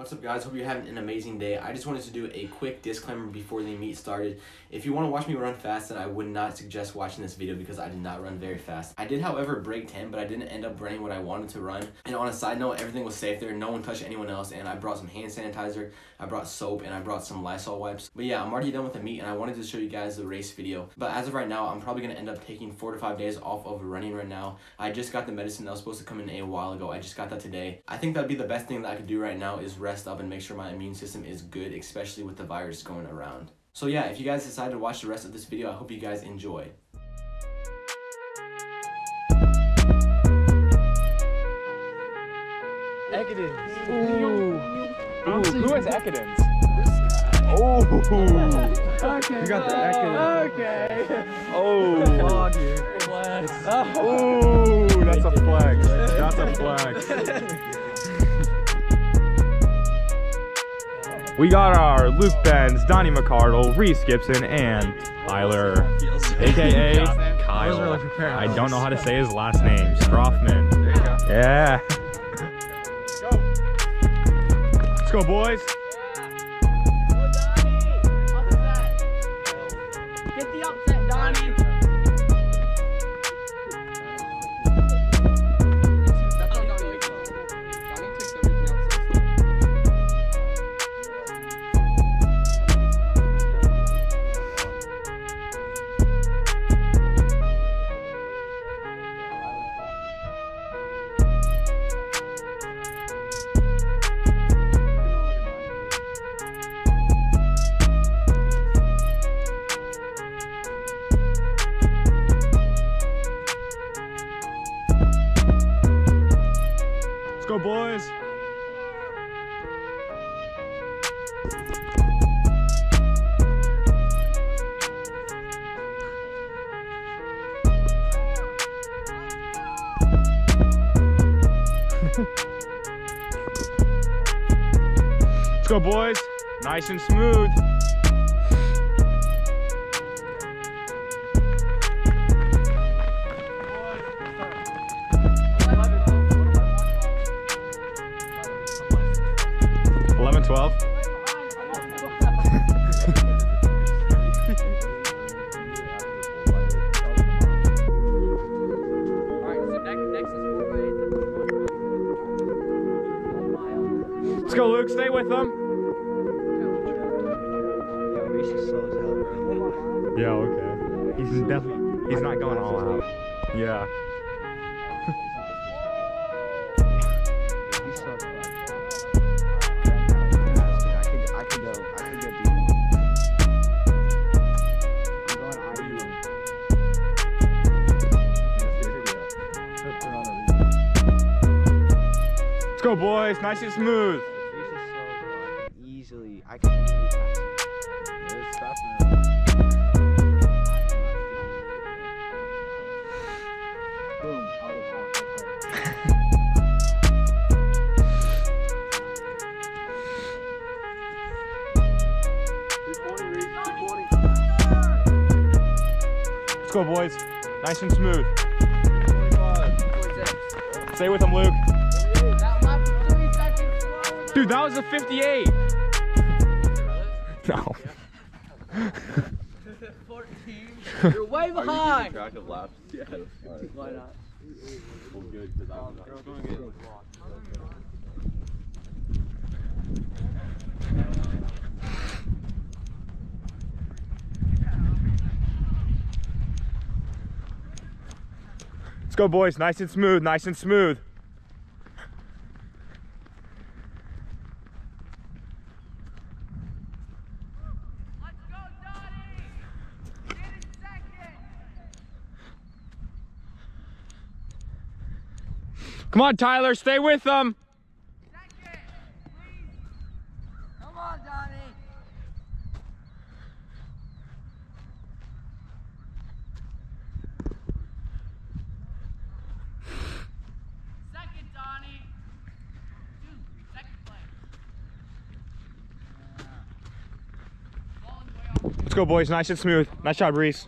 What's up guys, hope you're having an amazing day. I just wanted to do a quick disclaimer before the meet started. If you want to watch me run fast, then I would not suggest watching this video because I did not run very fast. I did however break 10, but I didn't end up running what I wanted to run. And on a side note, everything was safe there, no one touched anyone else, and I brought some hand sanitizer, I brought soap, and I brought some Lysol wipes. But yeah, I'm already done with the meet, and I wanted to show you guys the race video. But as of right now, I'm probably going to end up taking 4 to 5 days off of running right now. I just got the medicine that was supposed to come in a while ago. I just got that today. I think that'd be the best thing that I could do right now is rest up and make sure my immune system is good, especially with the virus going around. So yeah, if you guys decide to watch the rest of this video, I hope you guys enjoy. Ekidens. Ooh. Ooh. Who has Ekidens? Oh, Okay. you got the Ekidens. Okay. Oh, Oh. oh, that's a flex. That's a flex. We got our Luke Benz, Donnie McCardle, Reece Gibson, and Tyler, aka Kyle. really. I don't know how to say his last name. Strothman. Yeah. Let's go, boys. Boys. Let's go, boys. Nice and smooth. With them. Yeah, okay. He's definitely he's not going all out. Yeah. Let's go, boys. Nice and smooth. Nice and smooth. Stay with him, Luke. That lap is three seconds slower. Dude, that was a 58. No. 14. You're way behind. track of laps? Yeah. Why not? Well, good, because I'm not. Let's go, boys. Nice and smooth. Nice and smooth. Come on, Tyler. Stay with them. Second, please. Come on, Donnie. Second, Donnie. Two, second place. Ball's way off. Let's go, boys. Nice and smooth. Nice job, Reece.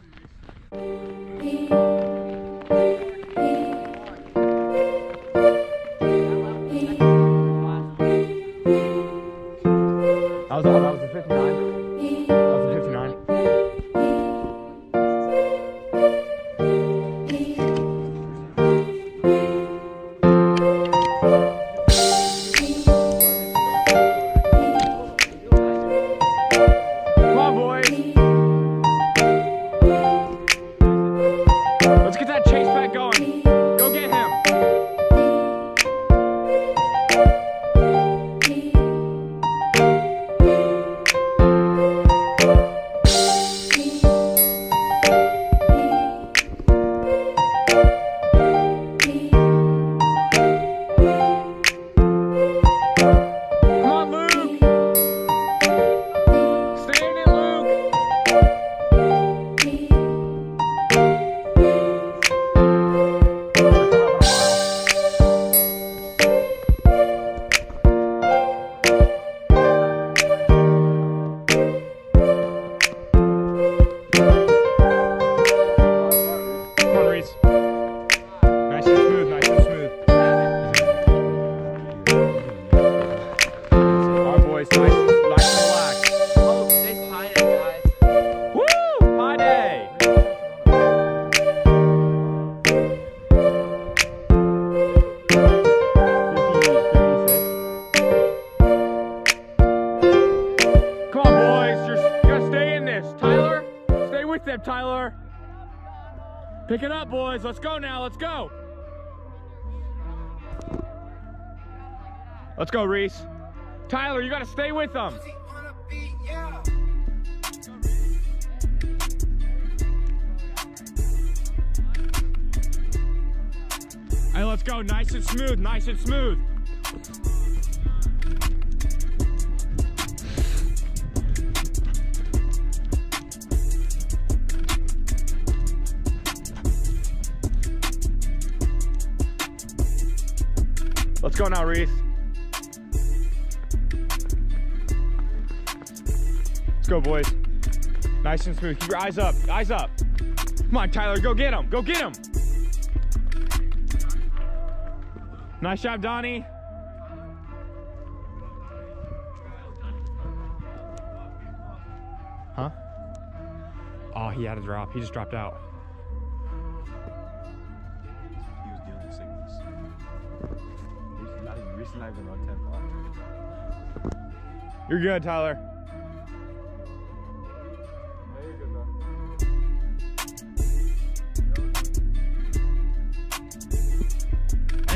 Tyler, stay with them, Tyler. Pick it up, boys. Let's go now. Let's go. Let's go, Reece. Tyler, you gotta stay with them. Hey, let's go. Nice and smooth. Nice and smooth. Let's go now, Reece. Go, boys. Nice and smooth. Keep your eyes up. Eyes up. Come on, Tyler. Go get him. Go get him. Nice job, Donnie. Huh? Oh, he had a drop. He just dropped out. He was dealing with sickness. He's not even recently not even run 10 You're good, Tyler.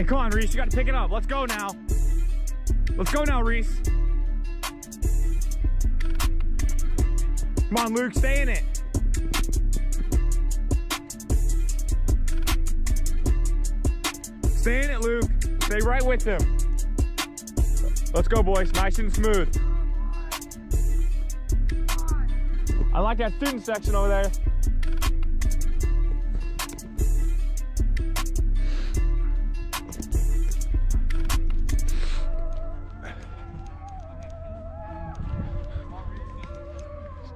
Come on, Reece. You got to pick it up. Let's go now. Let's go now, Reece. Come on, Luke. Stay in it. Stay in it, Luke. Stay right with him. Let's go, boys. Nice and smooth. I like that student section over there.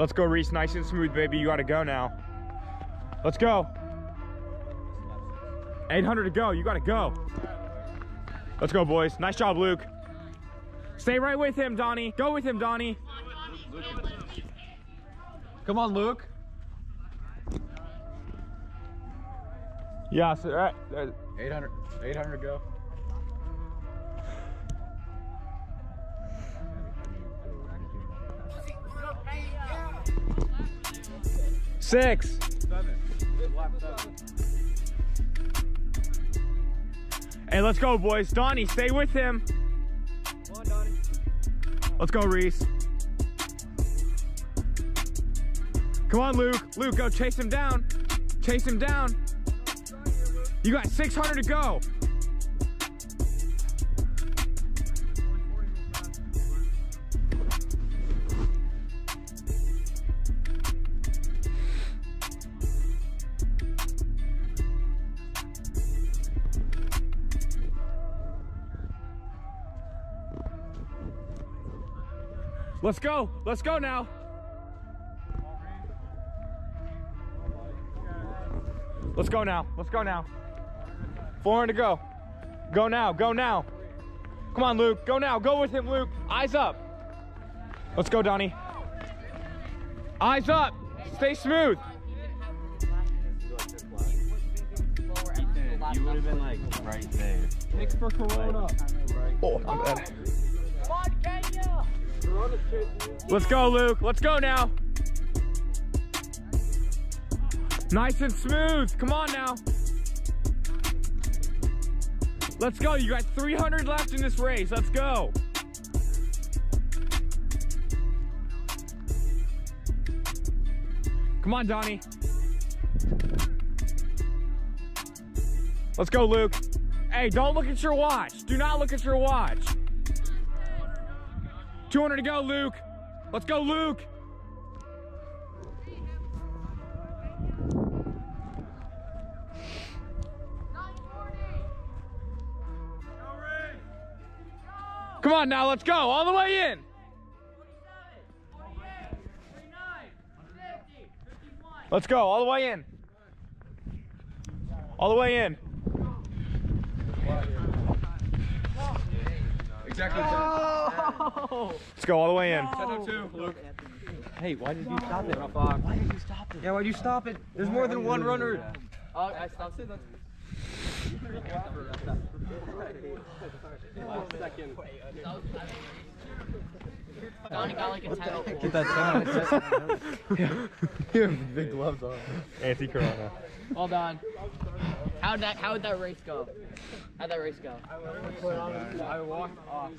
Let's go, Reece. Nice and smooth, baby. You gotta go now. Let's go. 800 to go. You gotta go. Let's go, boys. Nice job, Luke. Stay right with him, Donnie. Go with him, Donnie. Come on, Luke. Yeah, so, right. uh, 800. 800 go. Six. Hey, let's go, boys. Donnie, stay with him. Let's go, Reece. Come on, Luke. Luke, go chase him down. Chase him down. You got 600 to go. Let's go. Let's go now. Let's go now. Let's go now. 400 to go. Go now. Go now. Come on, Luke. Go now. Go with him, Luke. Eyes up. Let's go, Donnie. Eyes up. Stay smooth. You would have been like right there. Thanks for Corona. Oh, my bad. Let's go, Luke. Let's go now. Nice and smooth. Come on now. Let's go. You got 300 left in this race. Let's go. Come on, Donnie. Let's go, Luke. Hey, don't look at your watch. Do not look at your watch. 200 to go, Luke. Let's go, Luke. Come on now, let's go. All the way in. Let's go, all the way in. All the way in. Exactly. Oh. Let's go all the way in. Hey, why did you stop it? Why did you stop it? Yeah, why'd you stop it? There's more than one runner. Oh, I stopped it. Second. Donnie got like a 10. Get that ten. You have big gloves on. Anti-corona. Well done. How'd that, how'd that race go? How'd that race go? I walked off.